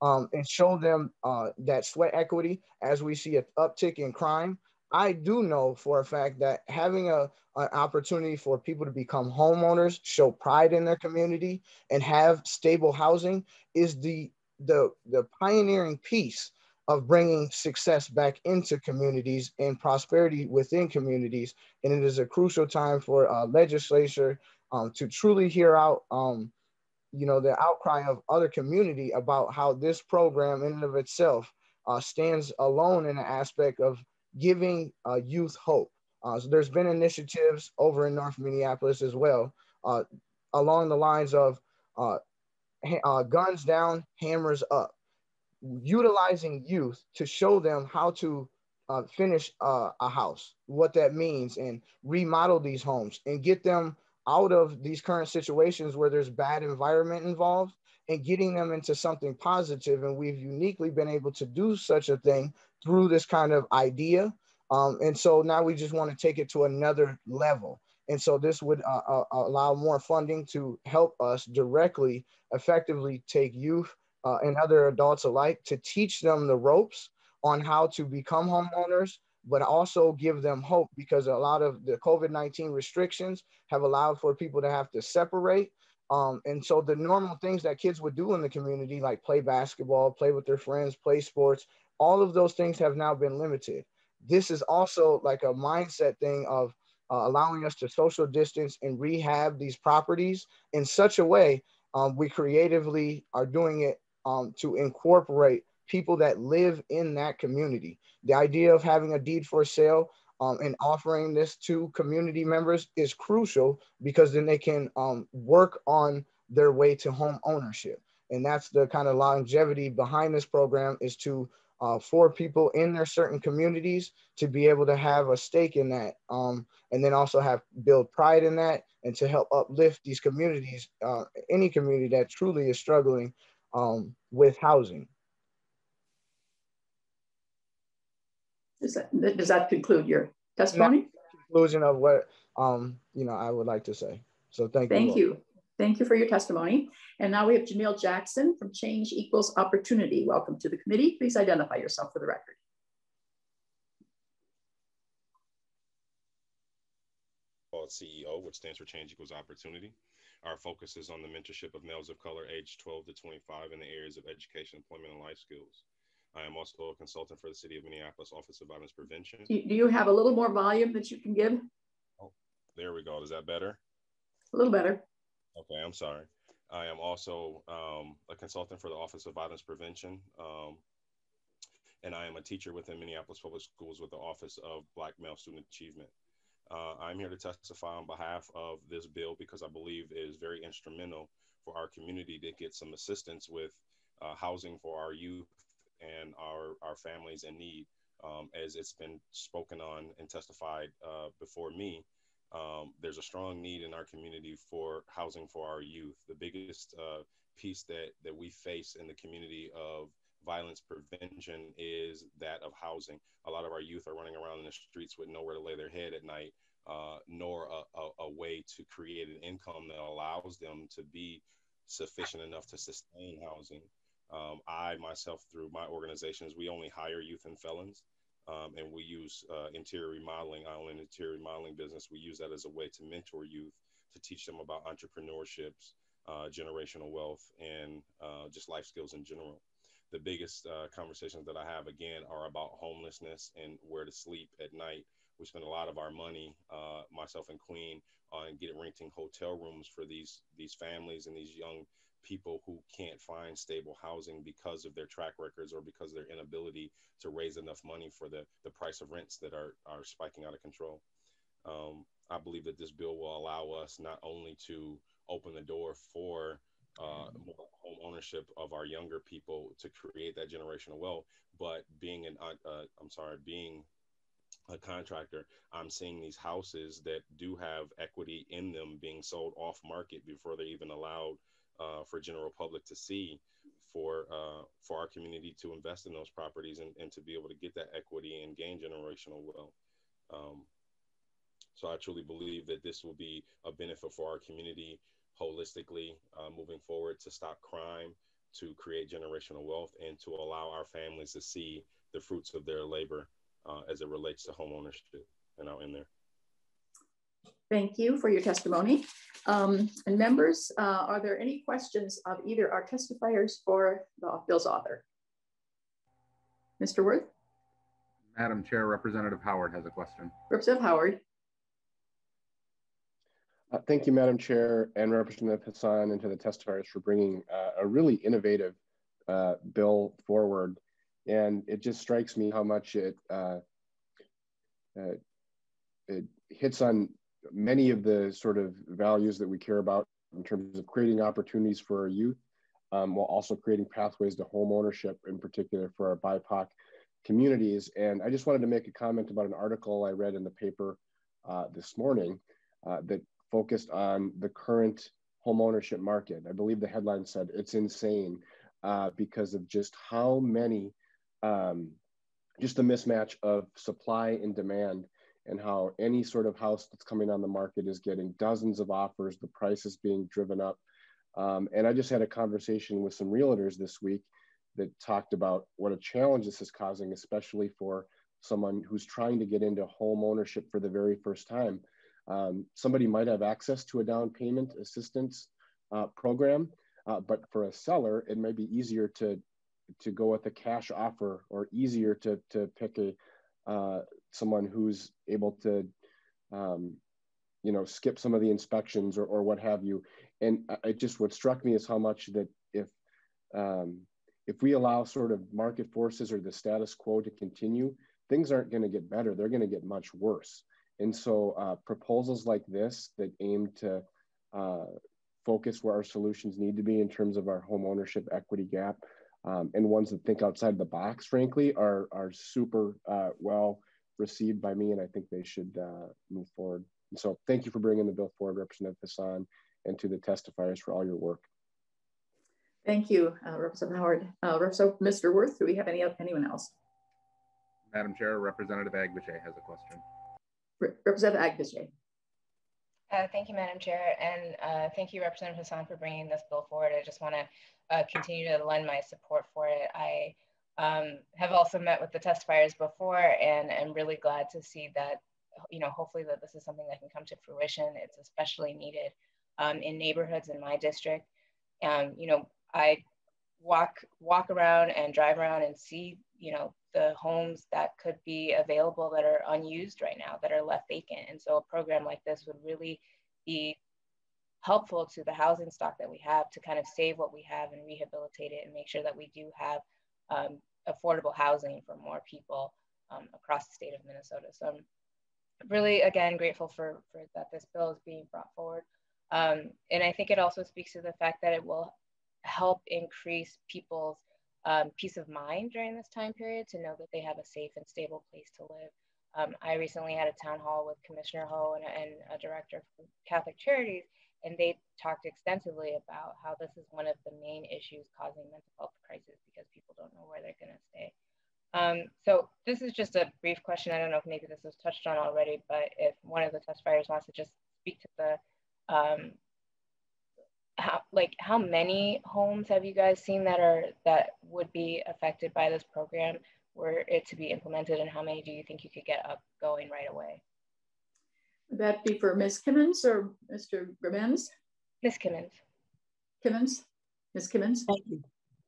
Speaker 13: um, and show them uh, that sweat equity as we see an uptick in crime. I do know for a fact that having a, an opportunity for people to become homeowners, show pride in their community, and have stable housing is the the the pioneering piece of bringing success back into communities and prosperity within communities. And it is a crucial time for uh, legislature um, to truly hear out, um, you know, the outcry of other community about how this program in and of itself uh, stands alone in the aspect of giving uh, youth hope. Uh, so there's been initiatives over in North Minneapolis as well, uh, along the lines of uh, uh, guns down, hammers up, utilizing youth to show them how to finish a house, what that means, and remodel these homes and get them out of these current situations where there's bad environment involved and getting them into something positive. And we've uniquely been able to do such a thing through this kind of idea. Um, and so now we just want to take it to another level. And so this would uh, uh, allow more funding to help us directly, effectively take youth uh, and other adults alike to teach them the ropes on how to become homeowners, but also give them hope because a lot of the COVID 19 restrictions have allowed for people to have to separate. Um, and so the normal things that kids would do in the community, like play basketball, play with their friends, play sports, all of those things have now been limited. This is also like a mindset thing of uh, allowing us to social distance and rehab these properties in such a way um, we creatively are doing it um, to incorporate people that live in that community. The idea of having a deed for sale um, and offering this to community members is crucial because then they can um, work on their way to home ownership. And that's the kind of longevity behind this program is to uh, for people in their certain communities to be able to have a stake in that um, and then also have build pride in that and to help uplift these communities uh, any community that truly is struggling um, with housing
Speaker 1: does that, does that conclude your testimony
Speaker 13: conclusion of what um, you know i would like to say so thank,
Speaker 1: thank
Speaker 13: you Thank
Speaker 1: you Thank you for your testimony. And now we have Jamil Jackson from Change Equals Opportunity. Welcome to the committee. Please identify yourself for the record.
Speaker 14: CEO, which stands for Change Equals Opportunity. Our focus is on the mentorship of males of color aged 12 to 25 in the areas of education, employment, and life skills. I am also a consultant for the City of Minneapolis Office of Violence Prevention.
Speaker 1: Do you have a little more volume that you can give?
Speaker 14: Oh, there we go. Is that better?
Speaker 1: A little better.
Speaker 14: Okay, I'm sorry. I am also um, a consultant for the Office of Violence Prevention. Um, and I am a teacher within Minneapolis Public Schools with the Office of Black Male Student Achievement. Uh, I'm here to testify on behalf of this bill because I believe it is very instrumental for our community to get some assistance with uh, housing for our youth and our, our families in need. Um, as it's been spoken on and testified uh, before me, um, there's a strong need in our community for housing for our youth. The biggest uh, piece that, that we face in the community of violence prevention is that of housing. A lot of our youth are running around in the streets with nowhere to lay their head at night, uh, nor a, a, a, way to create an income that allows them to be sufficient enough to sustain housing. Um, I myself, through my organizations, we only hire youth and felons. Um, and we use uh, interior remodeling. I own an interior remodeling business. We use that as a way to mentor youth, to teach them about entrepreneurships, uh, generational wealth, and uh, just life skills in general the biggest uh, conversations that I have again are about homelessness and where to sleep at night. We spend a lot of our money, uh, myself and Queen, on getting renting hotel rooms for these these families and these young people who can't find stable housing because of their track records or because of their inability to raise enough money for the the price of rents that are are spiking out of control. Um, I believe that this bill will allow us not only to open the door for uh, home ownership of our younger people to create that generational wealth. But being an, uh, uh, I'm sorry, being a contractor, I'm seeing these houses that do have equity in them being sold off market before they're even allowed uh, for general public to see for uh, for our community to invest in those properties and, and to be able to get that equity and gain generational wealth. Um, so I truly believe that this will be a benefit for our community holistically uh, moving forward to stop crime, to create generational wealth, and to allow our families to see the fruits of their labor uh, as it relates to home ownership. And I'll end there.
Speaker 1: Thank you for your testimony. Um, and members, uh, are there any questions of either our testifiers or the bill's author? Mr. Worth?
Speaker 7: Madam Chair, Representative Howard has a question.
Speaker 1: Representative Howard.
Speaker 4: Uh, thank you, Madam Chair and Representative Hassan and to the testifiers for bringing uh, a really innovative uh, bill forward. And it just strikes me how much it, uh, uh, it hits on many of the sort of values that we care about in terms of creating opportunities for our youth, um, while also creating pathways to home ownership, in particular for our BIPOC communities. And I just wanted to make a comment about an article I read in the paper uh, this morning uh, that focused on the current homeownership market. I believe the headline said it's insane uh, because of just how many, um, just the mismatch of supply and demand, and how any sort of house that's coming on the market is getting dozens of offers, the price is being driven up. Um, and I just had a conversation with some realtors this week that talked about what a challenge this is causing, especially for someone who's trying to get into home ownership for the very first time. Um, somebody might have access to a down payment assistance uh, program, uh, but for a seller, it may be easier to to go with a cash offer or easier to to pick a uh, someone who's able to um, you know skip some of the inspections or, or what have you. And it just what struck me is how much that if um, if we allow sort of market forces or the status quo to continue, things aren't going to get better. They're going to get much worse. And so uh, proposals like this that aim to uh, focus where our solutions need to be in terms of our home ownership equity gap um, and ones that think outside the box, frankly, are, are super uh, well received by me and I think they should uh, move forward. And so thank you for bringing the bill forward, Representative Hassan, and to the testifiers for all your work.
Speaker 1: Thank you, uh, Representative Howard. Uh, Representative Mr. Worth, do we have any anyone else?
Speaker 7: Madam Chair, Representative Agbaje has a question.
Speaker 1: Representative Agbaje.
Speaker 15: Uh, thank you, Madam Chair, and uh, thank you, Representative Hassan, for bringing this bill forward. I just want to uh, continue to lend my support for it. I um, have also met with the testifiers before, and I'm really glad to see that, you know, hopefully that this is something that can come to fruition. It's especially needed um, in neighborhoods in my district. Um, you know, I walk walk around and drive around and see, you know, the homes that could be available that are unused right now, that are left vacant. And so a program like this would really be helpful to the housing stock that we have to kind of save what we have and rehabilitate it and make sure that we do have um, affordable housing for more people um, across the state of Minnesota. So I'm really, again, grateful for, for that this bill is being brought forward. Um, and I think it also speaks to the fact that it will help increase people's um, peace of mind during this time period to know that they have a safe and stable place to live. Um, I recently had a town hall with Commissioner Ho and, and a director from Catholic Charities, and they talked extensively about how this is one of the main issues causing mental health crisis because people don't know where they're going to stay. Um, so this is just a brief question. I don't know if maybe this was touched on already, but if one of the testifiers wants to just speak to the um, how like how many homes have you guys seen that are that would be affected by this program were it to be implemented and how many do you think you could get up going right away
Speaker 1: would that be for ms Kimmins or mr Grimmins?
Speaker 15: ms Kimmins.
Speaker 1: kimmons ms Kimmins?
Speaker 12: thank you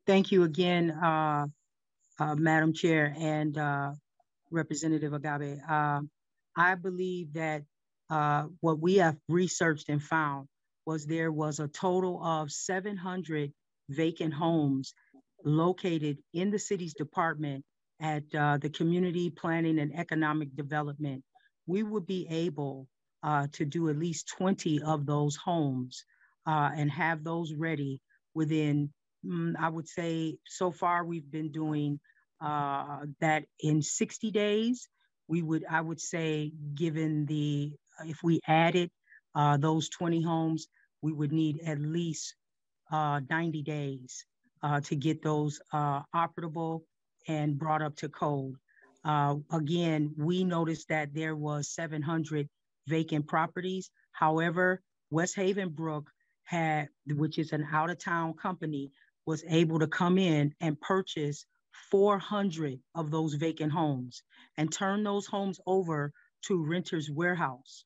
Speaker 12: thank you again uh, uh, madam chair and uh, representative Agbaje uh, i believe that uh, what we have researched and found was there was a total of 700 vacant homes located in the city's department at uh, the community planning and economic development. We would be able uh, to do at least 20 of those homes uh, and have those ready within, mm, I would say, so far we've been doing uh, that in 60 days. We would, I would say, given the, if we added uh, those 20 homes, we would need at least uh, 90 days uh, to get those uh, operable and brought up to code. Uh, again, we noticed that there was 700 vacant properties. However, West Haven Brook had, which is an out of town company, was able to come in and purchase 400 of those vacant homes and turn those homes over to Renters Warehouse.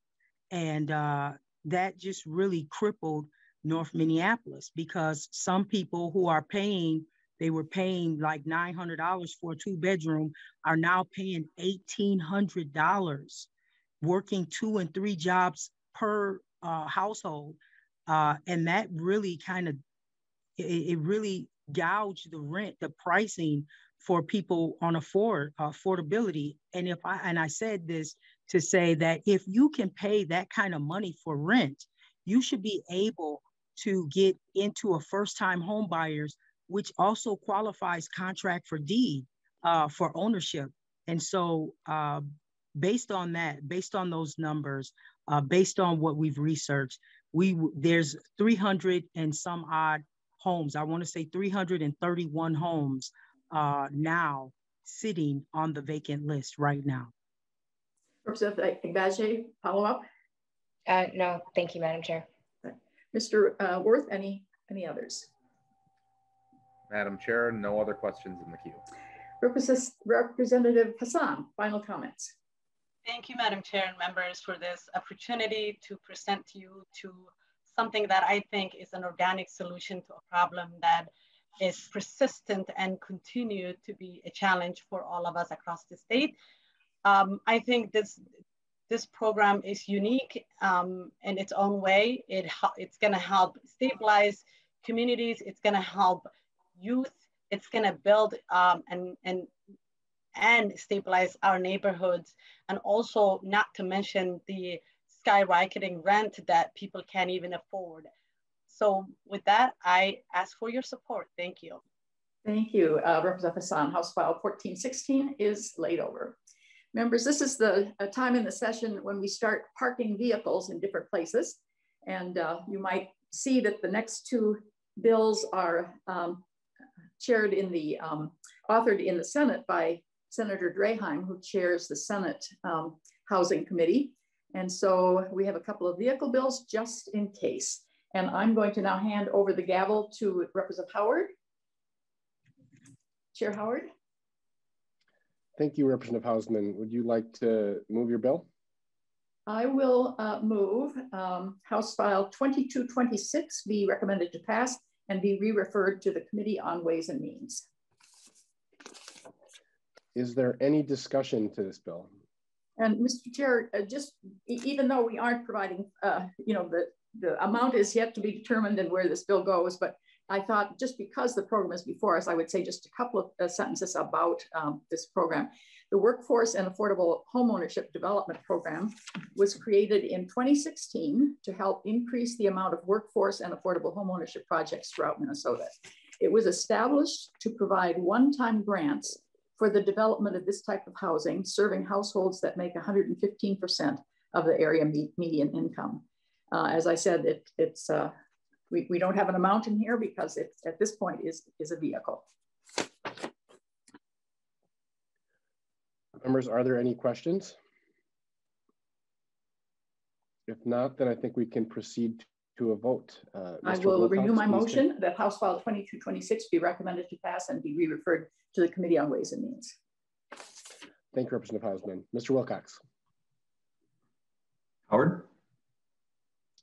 Speaker 12: And uh, that just really crippled North Minneapolis because some people who are paying, they were paying like $900 for a two bedroom, are now paying $1,800, working two and three jobs per uh, household. Uh, and that really kind of, it, it, really gouged the rent, the pricing for people on afford affordability. And if I, and I said this to say that if you can pay that kind of money for rent, you should be able to get into a first time home buyers, which also qualifies contract for deed uh, for ownership. And so, uh, based on that, based on those numbers, uh, based on what we've researched, we there's 300 and some odd homes. I want to say 331 homes uh, now sitting on the vacant list right now.
Speaker 1: Representative Agbaje, follow up?
Speaker 15: Uh, no, thank you, Madam Chair.
Speaker 1: Mr. Uh, Worth, any, any others?
Speaker 7: Madam Chair, no other questions in the queue.
Speaker 1: Representative Hassan, final comments.
Speaker 11: Thank you, Madam Chair and members for this opportunity to present to you to something that I think is an organic solution to a problem that is persistent and continue to be a challenge for all of us across the state. Um, I think this this program is unique um, in its own way. It it's going to help stabilize communities. It's going to help youth. It's going to build um, and and and stabilize our neighborhoods, and also not to mention the skyrocketing rent that people can't even afford. So with that, I ask for your support. Thank you.
Speaker 1: Thank you, uh, Representative Hassan. House File 1416 is laid over. Members, this is the time in the session when we start parking vehicles in different places. And uh, you might see that the next two bills are um, chaired in the, um, authored in the Senate by Senator Draheim, who chairs the Senate um, Housing Committee. And so we have a couple of vehicle bills just in case. And I'm going to now hand over the gavel to Representative Howard. Chair Howard.
Speaker 4: Thank you, Representative Hausman. Would you like to move your bill?
Speaker 1: I will uh, move um, House File 2226 be recommended to pass and be re-referred to the Committee on Ways and Means.
Speaker 4: Is there any discussion to this bill?
Speaker 1: And Mr. Chair, uh, just even though we aren't providing, uh, you know, the, the amount is yet to be determined and where this bill goes, but I thought just because the program is before us, I would say just a couple of uh, sentences about um, this program. The Workforce and Affordable Homeownership Development Program was created in 2016 to help increase the amount of workforce and affordable homeownership projects throughout Minnesota. It was established to provide one-time grants for the development of this type of housing, serving households that make 115% of the area me median income. Uh, as I said, it, it's uh, we, we don't have an amount in here because it at this point is, is a vehicle.
Speaker 4: Members, are there any questions? If not, then I think we can proceed to a vote. Uh,
Speaker 1: I will Wilcox, renew my motion that House File 2226 be recommended to pass and be re-referred to the Committee on Ways and Means.
Speaker 4: Thank you, Representative Hausman. Mr. Wilcox.
Speaker 2: Howard?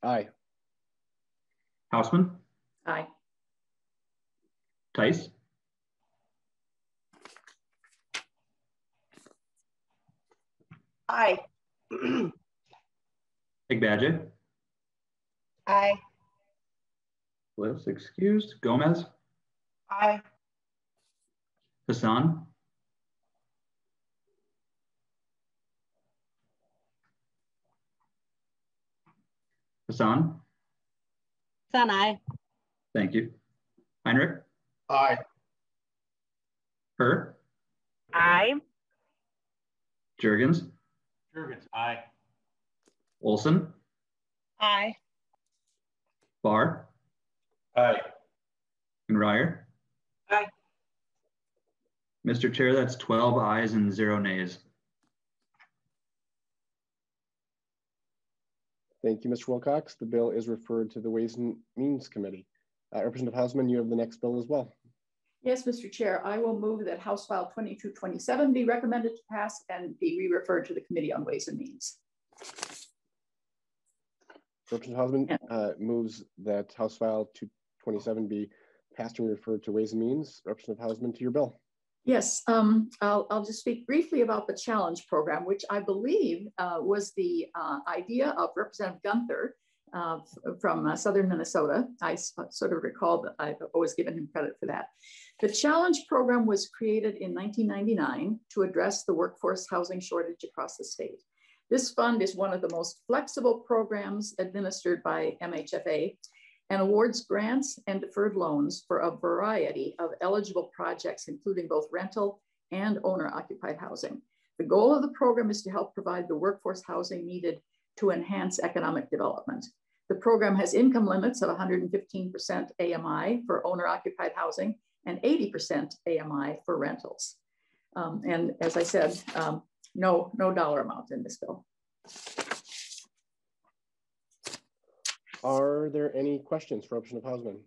Speaker 4: Aye.
Speaker 2: Hausman?
Speaker 1: Aye.
Speaker 2: Theis?
Speaker 8: Aye.
Speaker 2: Agbaje?
Speaker 15: Aye.
Speaker 2: Bliss excused. Gomez?
Speaker 8: Aye.
Speaker 2: Hassan? Hassan?
Speaker 11: Hassan, aye.
Speaker 2: Thank you. Heinrich?
Speaker 13: Aye.
Speaker 2: Her?
Speaker 11: Aye.
Speaker 2: Jurgens?
Speaker 16: Jurgens, aye.
Speaker 2: Olson?
Speaker 15: Aye.
Speaker 2: Barr?
Speaker 16: Aye.
Speaker 2: And Reyer?
Speaker 8: Aye.
Speaker 2: Mr. Chair, that's 12 ayes and zero nays.
Speaker 4: Thank you, Mr. Wilcox. The bill is referred to the Ways and Means Committee. Uh, Representative Hausman, you have the next bill as well.
Speaker 1: Yes, Mr. Chair, I will move that House File 2227 be recommended to pass and be re-referred to the Committee on Ways and Means.
Speaker 4: Representative Hausman uh, moves that House File 227 be passed and referred to Ways and Means. Representative Hausman, to your bill.
Speaker 1: Yes, um, I'll, I'll, just speak briefly about the challenge program, which I believe uh, was the uh, idea of Representative Gunther uh, from uh, Southern Minnesota. I sort of recall that I've always given him credit for that. The challenge program was created in 1999 to address the workforce housing shortage across the state. This fund is one of the most flexible programs administered by MHFA and awards grants and deferred loans for a variety of eligible projects, including both rental and owner occupied housing. The goal of the program is to help provide the workforce housing needed to enhance economic development. The program has income limits of 115% AMI for owner occupied housing and 80% AMI for rentals. Um, and as I said, um, no, no dollar amount in this bill.
Speaker 4: Are there any questions for Representative Hausman?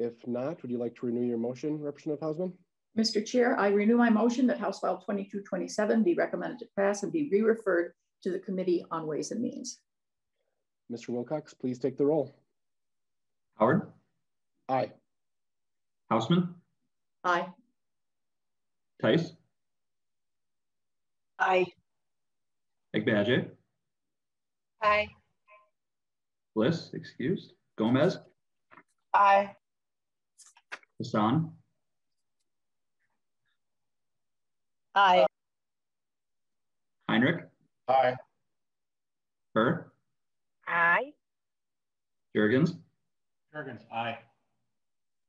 Speaker 4: If not, would you like to renew your motion, Representative Hausman?
Speaker 1: Mr. Chair, I renew my motion that House File 2227 be recommended to pass and be re-referred to the Committee on Ways and Means.
Speaker 4: Mr. Wilcox, please take the roll.
Speaker 2: Howard?
Speaker 4: Aye.
Speaker 2: Hausman?
Speaker 1: Aye.
Speaker 2: Theis?
Speaker 8: Aye.
Speaker 2: Agbaje?
Speaker 15: Aye.
Speaker 2: Bliss, excused. Gomez?
Speaker 8: Aye.
Speaker 2: Hassan?
Speaker 11: Aye.
Speaker 2: Heinrich?
Speaker 13: Aye.
Speaker 2: Her?
Speaker 11: Aye.
Speaker 2: Jurgens?
Speaker 16: Jurgens, aye.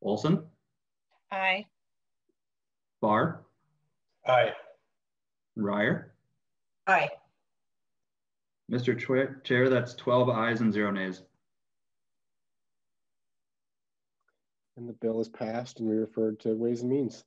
Speaker 2: Olson?
Speaker 15: Aye.
Speaker 2: Barr?
Speaker 16: Aye.
Speaker 2: Reyer?
Speaker 8: Aye.
Speaker 2: Mr. Chair, that's 12 ayes and zero nays.
Speaker 4: And the bill is passed and we referred to Ways and Means.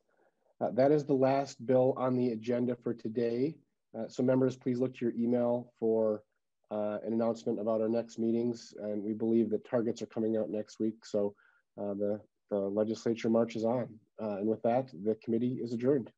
Speaker 4: Uh, that is the last bill on the agenda for today. Uh, so members, please look to your email for uh, an announcement about our next meetings. And we believe that targets are coming out next week. So uh, the, the legislature marches on. Uh, and with that, the committee is adjourned.